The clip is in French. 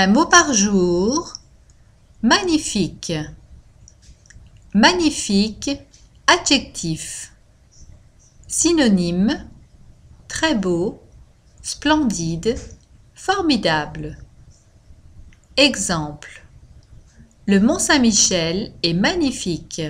Un mot par jour. Magnifique. Magnifique, adjectif. Synonyme. Très beau, splendide, formidable. Exemple. Le Mont Saint-Michel est magnifique.